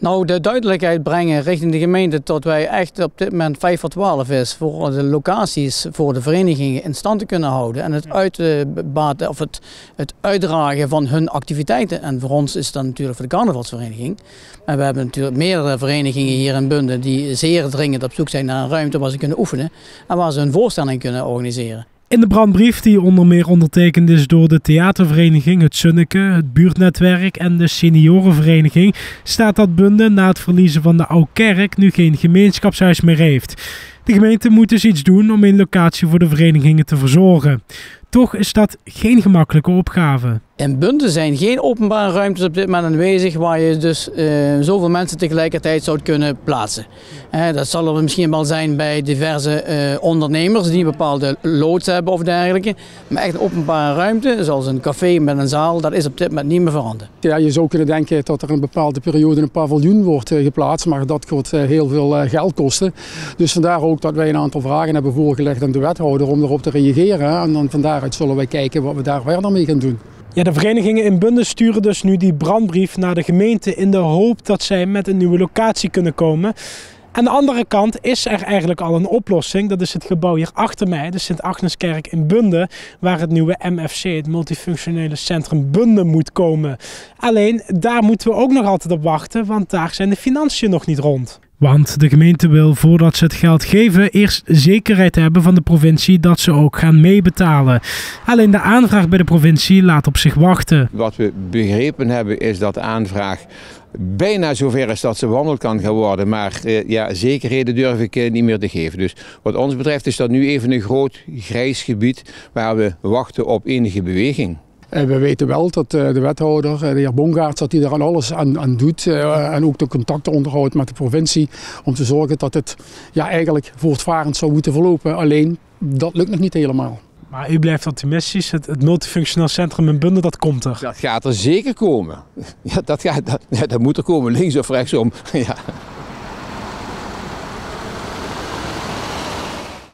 Nou, de duidelijkheid brengen richting de gemeente dat wij echt op dit moment 5 voor 12 is voor de locaties voor de verenigingen in stand te kunnen houden en het, uitbaten, of het, het uitdragen van hun activiteiten. En voor ons is dat natuurlijk voor de carnavalsvereniging. En we hebben natuurlijk meerdere verenigingen hier in Bunden die zeer dringend op zoek zijn naar een ruimte waar ze kunnen oefenen en waar ze hun voorstelling kunnen organiseren. In de brandbrief, die onder meer ondertekend is door de theatervereniging, het Sunneke, het buurtnetwerk en de seniorenvereniging, staat dat Bunden na het verliezen van de oude kerk nu geen gemeenschapshuis meer heeft. De gemeente moet dus iets doen om een locatie voor de verenigingen te verzorgen. Toch is dat geen gemakkelijke opgave. In Bunten zijn geen openbare ruimtes op dit moment aanwezig waar je dus uh, zoveel mensen tegelijkertijd zou kunnen plaatsen. Dat zal er misschien wel zijn bij diverse uh, ondernemers die een bepaalde loods hebben of dergelijke. Maar echt openbare ruimte, zoals een café met een zaal, dat is op dit moment niet meer voorhanden. Ja, je zou kunnen denken dat er een bepaalde periode een paviljoen wordt geplaatst, maar dat gaat heel veel geld kosten. Dus vandaar ook dat wij een aantal vragen hebben voorgelegd aan de wethouder om erop te reageren. En dan vandaar daaruit zullen wij kijken wat we daar verder mee gaan doen. Ja, de verenigingen in Bunden sturen dus nu die brandbrief naar de gemeente in de hoop dat zij met een nieuwe locatie kunnen komen. Aan de andere kant is er eigenlijk al een oplossing. Dat is het gebouw hier achter mij, de Sint-Agneskerk in Bunden, waar het nieuwe MFC, het Multifunctionele Centrum Bunden, moet komen. Alleen daar moeten we ook nog altijd op wachten, want daar zijn de financiën nog niet rond. Want de gemeente wil voordat ze het geld geven eerst zekerheid hebben van de provincie dat ze ook gaan meebetalen. Alleen de aanvraag bij de provincie laat op zich wachten. Wat we begrepen hebben is dat de aanvraag bijna zover is dat ze behandeld kan gaan worden. Maar eh, ja, zekerheden durf ik eh, niet meer te geven. Dus wat ons betreft is dat nu even een groot grijs gebied waar we wachten op enige beweging. Eh, we weten wel dat eh, de wethouder, eh, de heer Bongaerts, dat hij er aan alles aan, aan doet. En ook de contacten onderhoudt met de provincie. Om te zorgen dat het ja, eigenlijk voortvarend zou moeten verlopen. Alleen, dat lukt nog niet helemaal. Maar u blijft optimistisch. Het, het multifunctioneel centrum in Bunden, dat komt er. Dat gaat er zeker komen. Ja, dat, gaat, dat, dat moet er komen, links of rechtsom. Ja.